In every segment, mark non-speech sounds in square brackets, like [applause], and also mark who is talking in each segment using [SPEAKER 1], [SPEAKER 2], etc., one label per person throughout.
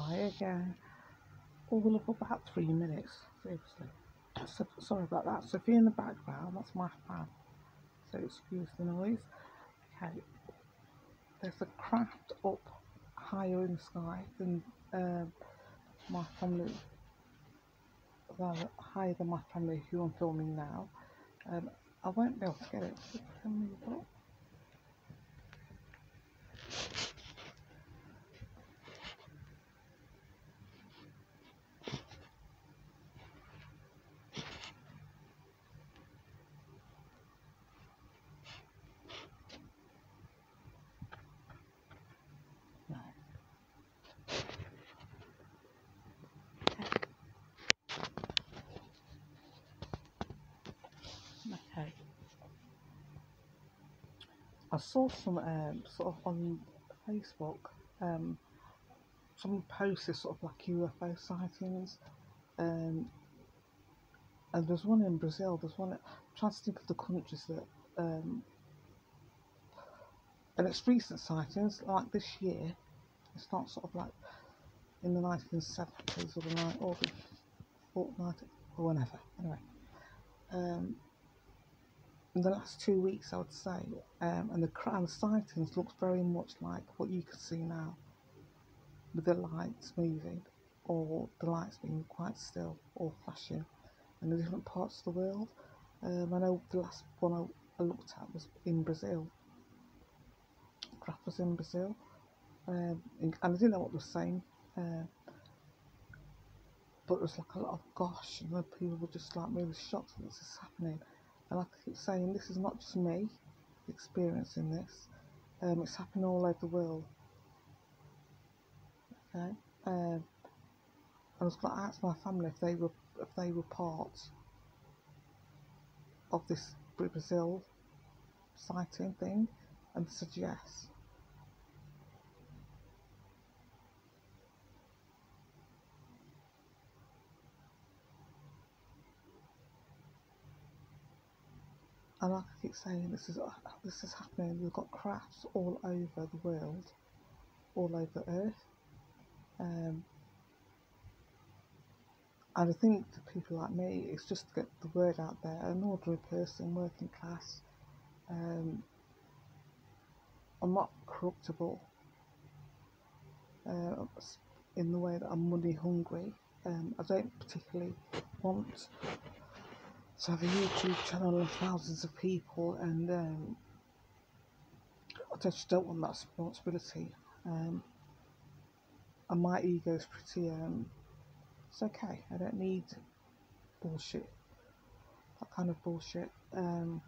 [SPEAKER 1] high again. All of about three minutes, seriously. So, sorry about that. So if you're in the background, that's my fan. So excuse the noise. Okay. There's a craft up higher in the sky than um, my family, well, higher than my family who I'm filming now. Um, I won't be able to get it. Saw some um, sort of on Facebook, um, someone posted sort of like UFO sightings, um, and there's one in Brazil. There's one. I'm trying to think of the countries that, um, and it's recent sightings like this year. It's not sort of like in the 1970s or the or the fortnight or whenever. Anyway, um, in the last two weeks, I would say, um, and the crowd sightings looks very much like what you can see now, with the lights moving, or the lights being quite still or flashing, in the different parts of the world. Um, I know the last one I, I looked at was in Brazil. Craft was in Brazil, um, and I didn't know what was saying. Uh, but it was like a lot of gosh, and people were just like really shocked that this is happening. And I keep saying, this is not just me experiencing this, um, it's happening all over the world. Okay? Um, I was going to ask my family if they were if they were part of this Brazil sighting thing, and they said yes. And like I keep saying, this is this is happening. We've got crafts all over the world, all over Earth. Um, and I think for people like me, it's just to get the word out there. An ordinary person, working class. Um, I'm not corruptible uh, in the way that I'm money hungry. Um, I don't particularly want to have a YouTube channel of thousands of people, and um, I just don't want that responsibility. Um, and my ego is pretty. Um, it's okay. I don't need bullshit. That kind of bullshit. Um,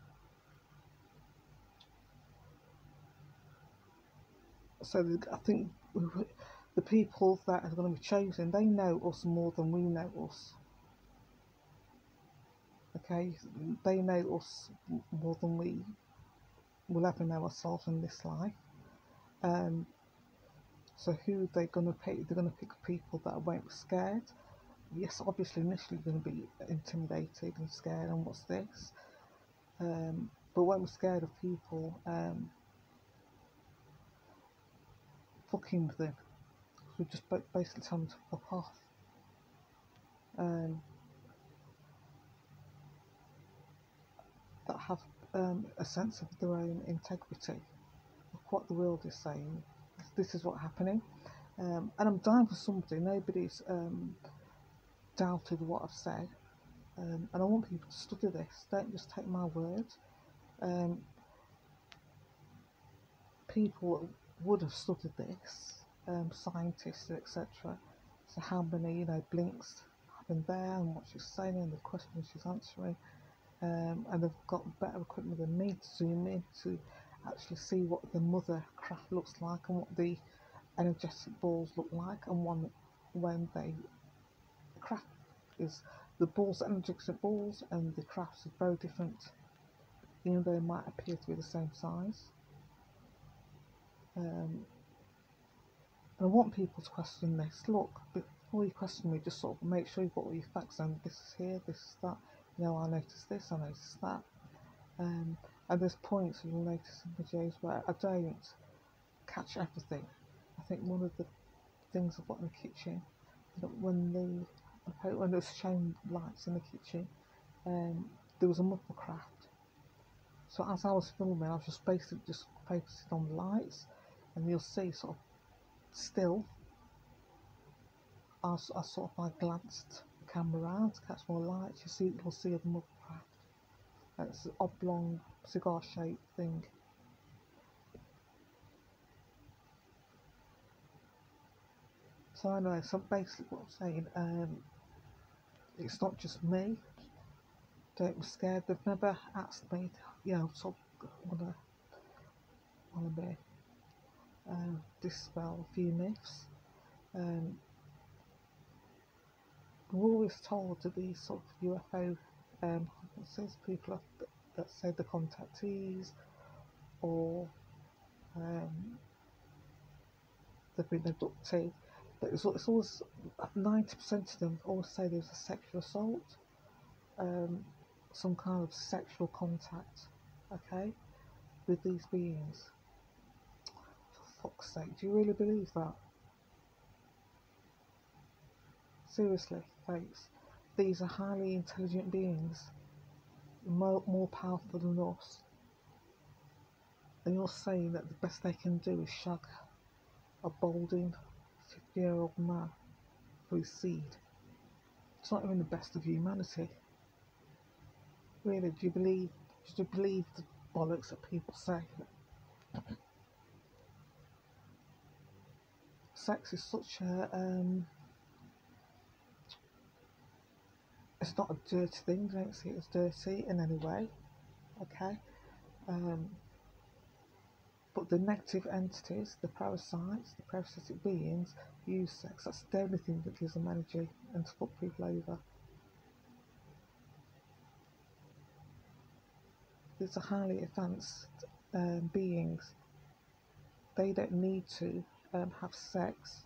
[SPEAKER 1] so the, I think [laughs] the people that are going to be chosen, they know us more than we know us. Okay, they know us more than we will ever know ourselves in this life. Um, so who they're going to pick? They're going to pick people that won't be scared. Yes, obviously initially going to be intimidated and scared, and what's this? Um, but won't be scared of people um, fucking with them. We just basically tell them to fuck off. Um, that have um, a sense of their own integrity of what the world is saying. This is what's happening. Um, and I'm dying for somebody. Nobody's um, doubted what I've said. Um, and I want people to study this. Don't just take my word. Um, people would have studied this, um, scientists, etc. So how many, you know, blinks happened there and what she's saying and the questions she's answering um, and they've got better equipment than me to zoom in to actually see what the mother craft looks like and what the energetic balls look like and one when they the craft is the balls energetic balls and the crafts are very different. Even though they might appear to be the same size. Um, and I want people to question this. Look before you question me just sort of make sure you've got all your facts and this is here this is that know, I noticed this, I noticed that. Um, and there's points you'll notice in videos where I don't catch everything. I think one of the things I've got in the kitchen. Know, when the when it was showing lights in the kitchen, um, there was a muffle craft. So as I was filming, I was just basically just focusing on the lights, and you'll see sort of still. I, I sort of like glanced camera around to catch more lights. You see, you'll see the muffle craft. It's an oblong cigar shaped thing. So I know, so basically what I'm saying, um, it's not just me. Don't be scared. They've never asked me, to, you know, of wanna wanna be um, dispel a few myths. Um, we're always told to these sort of UFO um, says people that, that say the contactees or um, they've been abducted but it's, it's always 90% of them always say there's a sexual assault, um, some kind of sexual contact, okay, with these beings. For fuck's sake, do you really believe that? Seriously, these are highly intelligent beings, more, more powerful than us. And you're saying that the best they can do is shag a balding 50 year old man for his seed. It's not even the best of humanity. Really, do you believe do you believe the bollocks that people say? Sex is such a um, it's not a dirty thing, I don't see it as dirty in any way. Okay? Um, but the negative entities, the parasites, the parasitic beings, use sex. That's the only thing that gives them energy and to put people over. These are highly advanced um, beings. They don't need to um, have sex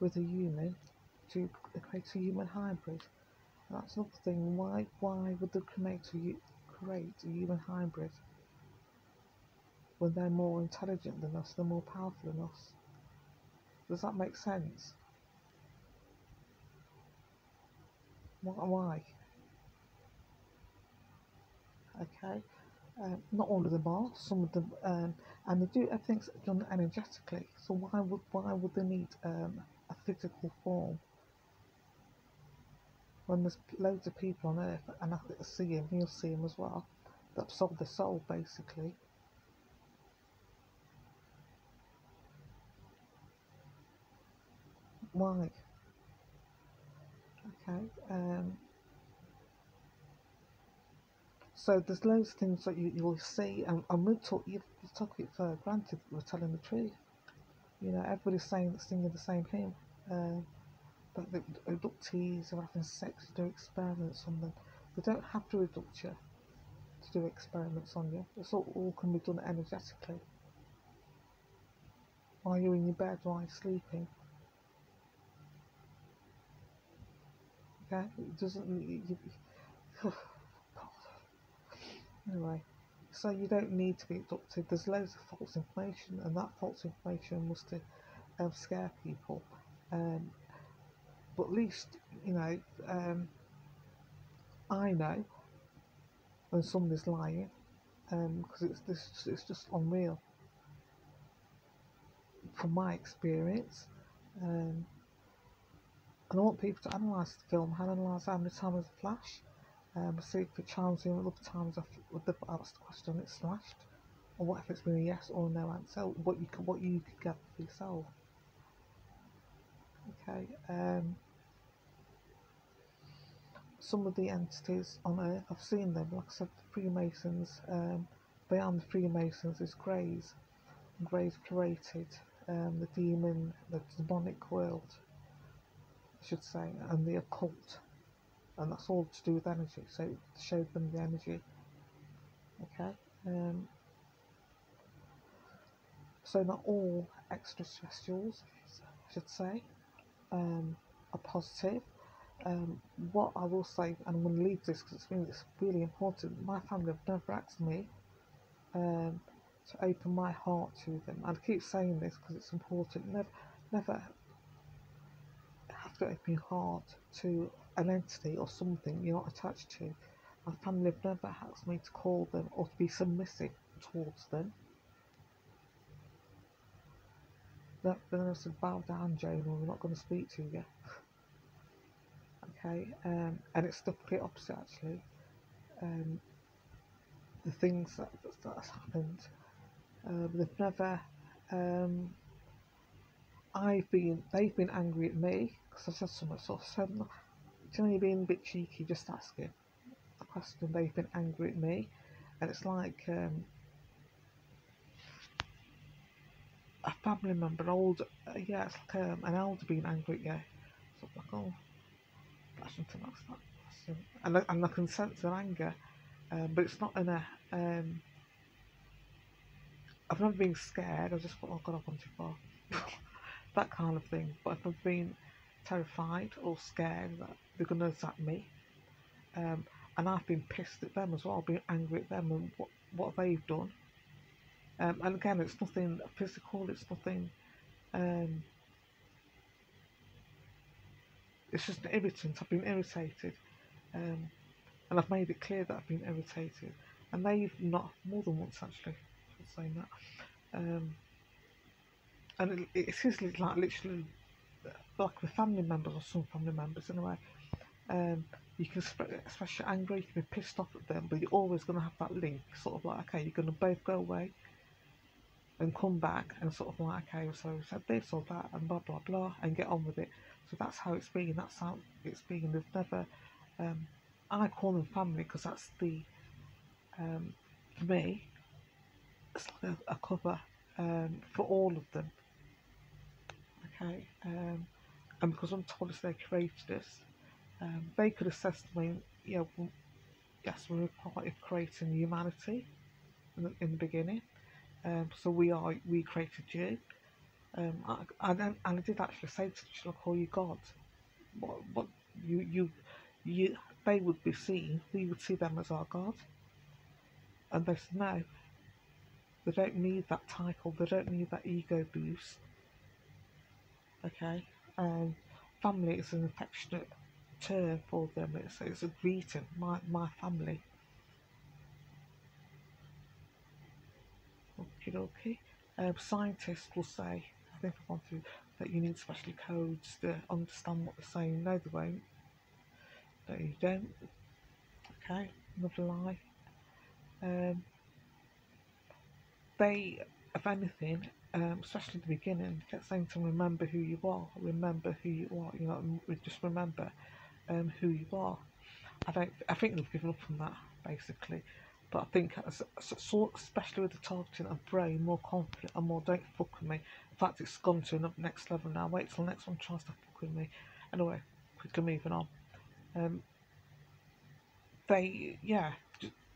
[SPEAKER 1] with a human to create a human hybrid. That's another thing. Why? Why would they create a, create a human hybrid? when they're more intelligent than us, they're more powerful than us. Does that make sense? Why? Okay, um, not all of them are. Some of them, um, and they do everything's done energetically. So why would why would they need um, a physical form when there's loads of people on Earth and I see him, you'll see him as well. That absorb the soul basically. why. Okay. Um, so there's loads of things that you, you'll see, and, and we'll talk, you, talk it for granted we're telling the truth. You know, everybody's saying, singing the same hymn. Uh, but the abductees are having sex to do experiments on them. They don't have to abduct you to do experiments on you. It's all, all can be done energetically. While you're in your bed, while you're sleeping. Okay, it doesn't. You, you, [sighs] anyway, so you don't need to be abducted. There's loads of false information, and that false information was to um, scare people. Um, but at least you know, um, I know when somebody's lying because um, it's this. It's just unreal from my experience. Um, and I want people to analyse the film, analyse how many times the flash, um, see if it chimes in other times I've asked the question it's slashed, or what if it's been a yes or no answer, what you can, what you could get for yourself. Okay, um, some of the entities on Earth, I've seen them, like I said, the Freemasons, um, beyond the Freemasons is Greys, Greys created um, the demon, the demonic world I should say, and the occult. And that's all to do with energy, so it showed them the energy. Okay? Um, so, not all extraterrestrials, I should say, um, are positive. Um, what I will say, and I'm going to leave this because it's really, it's really important, my family have never asked me um, to open my heart to them. I keep saying this because it's important. Never, never have to open your heart to an entity or something you're not attached to. My family have never asked me to call them or to be submissive towards them. They're going to bow down, Joan, or we're not going to speak to you. [laughs] okay, um, and it's the complete opposite actually. Um, the things that, has happened, um, they've never. Um, I've been, they've been angry at me because I said something. So I said, do you know you're being a bit cheeky, just asking a question. They've been angry at me, and it's like um, a family member, an old, uh, yeah, it's like um, an elder being angry at you. So I'm like, oh, something that's not, that's, and, I, and I can sense their anger, um, but it's not in a. Um, I've never been scared. I just thought, oh God, I've gone too far. [laughs] that kind of thing. But if I've been terrified or scared that they're going to attack me, um, and I've been pissed at them as well, I've been angry at them and what, what they've done. Um, and again, it's nothing physical, it's nothing. Um, it's just an irritant. I've been irritated. Um, and I've made it clear that I've been irritated. And they've not, more than once actually, saying that. Um, and it, it is like literally like with family members or some family members anyway. Um, you can express your anger, you can be pissed off at them, but you're always going to have that link, sort of like, okay, you're going to both go away and come back and sort of like, okay, so said this or that and blah blah blah and get on with it. So that's how it's been. That's how it's been. There's never. Um, I call them family because that's the. Um, for me, it's like a, a cover um, for all of them. Okay, um, and because I'm told it's they created us, um, they could assess me. You know, yes, we're part of creating humanity in the, in the beginning. Um, so we are, we created you. Um, I, I, and I did actually say to them, shall I call you God? What, what you, you, you, they would be seen, we would see them as our God. And they said, no, they don't need that title, they don't need that ego boost. Okay, um, family is an affectionate term for them, it's, it's a greeting, my, my family. Okay, okay. Um, scientists will say Think I've gone through that you need special codes to understand what they're saying. No, they won't. No, you don't. Okay, another lie. Um, they, if anything, um, especially at the beginning, kept saying to remember who you are, remember who you are, you know, just remember um, who you are. I don't, I think they've given up on that, basically. But I think, especially with the targeting of brain, more confident and more don't fuck with me. In fact, it's gone to the next level now. Wait till next one tries to fuck with me. Anyway, quickly moving on. Um, they, yeah,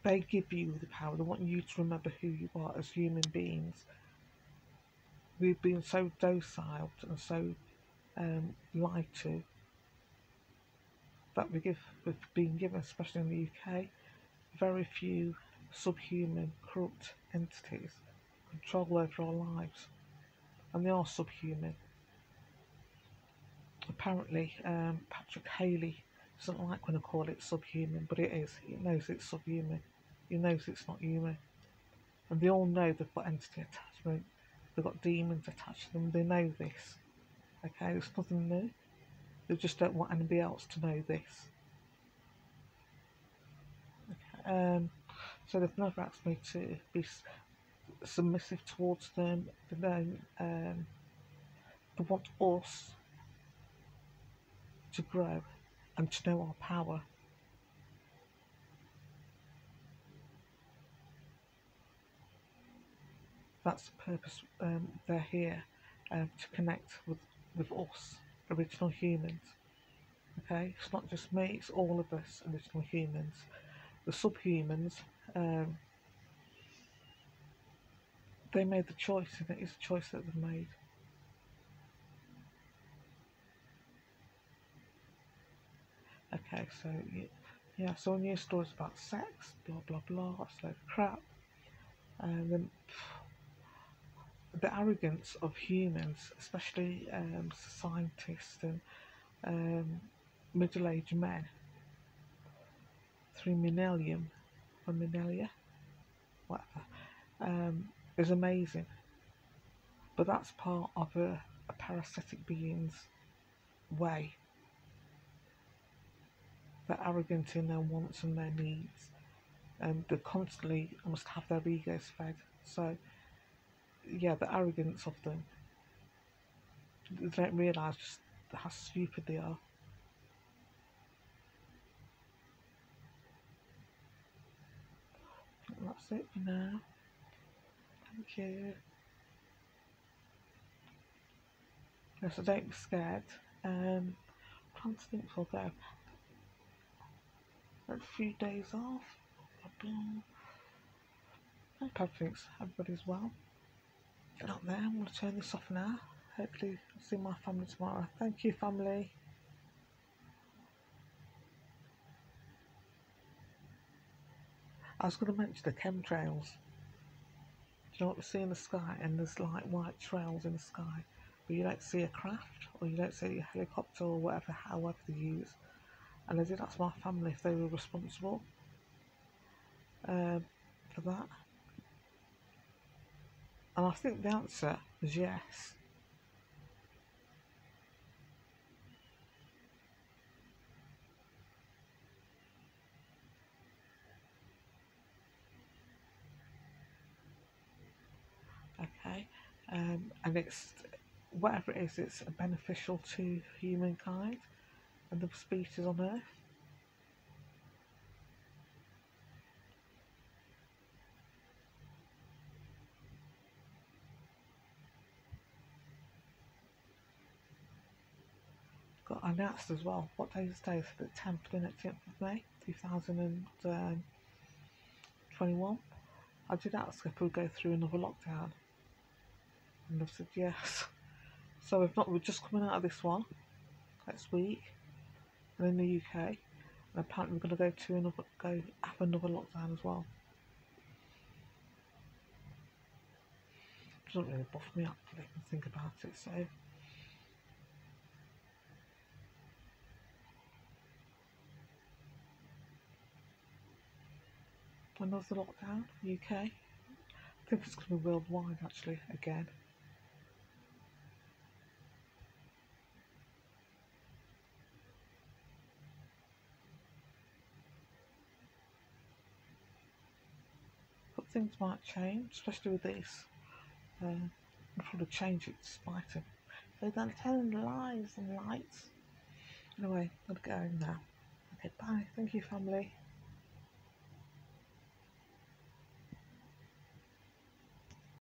[SPEAKER 1] they give you the power. They want you to remember who you are as human beings. We've been so docile and so um, lied to that we give, we've been given, especially in the UK, very few subhuman, corrupt entities control over our lives, and they are subhuman. Apparently, um, Patrick Haley doesn't like when I call it subhuman, but it is. He knows it's subhuman. He knows it's not human. And they all know they've got entity attachment, they've got demons attached to them, they know this. Okay, it's nothing new. They just don't want anybody else to know this. Um, so they've never asked me to be submissive towards them. They don't. Um, they want us to grow and to know our power. That's the purpose um, they're here um, to connect with, with us, original humans. Okay, it's not just me, it's all of us, original humans the subhumans, um, they made the choice, and it is a choice that they've made. Okay, so yeah, so new stories about sex, blah blah blah, that's of crap. And then the arrogance of humans, especially um, scientists and um, middle-aged men through Minelium or Minelia, whatever, um, is amazing. But that's part of a, a parasitic being's way. They're arrogant in their wants and their needs, and they constantly must have their egos fed. So, yeah, the arrogance of them, they don't realise just how stupid they are. That's it for now. Thank you. Yes, so don't be scared. Um, I'm to think before I. A few days off. I hope everything's, everybody's well. Not there, I'm going to turn this off now. Hopefully, I'll see my family tomorrow. Thank you, family. I was going to mention the chemtrails. Do you know what we see in the sky? And there's like white trails in the sky, but you don't see a craft or you don't see a helicopter or whatever, however they use. And I did ask my family if they were responsible um, for that. And I think the answer is yes. Okay, um, and it's whatever it is, it's beneficial to humankind and the species on Earth. got announced as well. What day is today? The 10th and 10th of May 2021. I did ask if we'd go through another lockdown, and I've said yes. So if not, we're just coming out of this one next week, and in the UK, and apparently we're going to go to another go have another lockdown as well. It doesn't really buff me up to think about it. So. another lockdown, UK. I think it's going to be worldwide actually again. Things might change, especially with this. Uh, will probably change it despite it. They don't tell lies and lights. Anyway, I'm going to go now. Okay, bye. Thank you, family.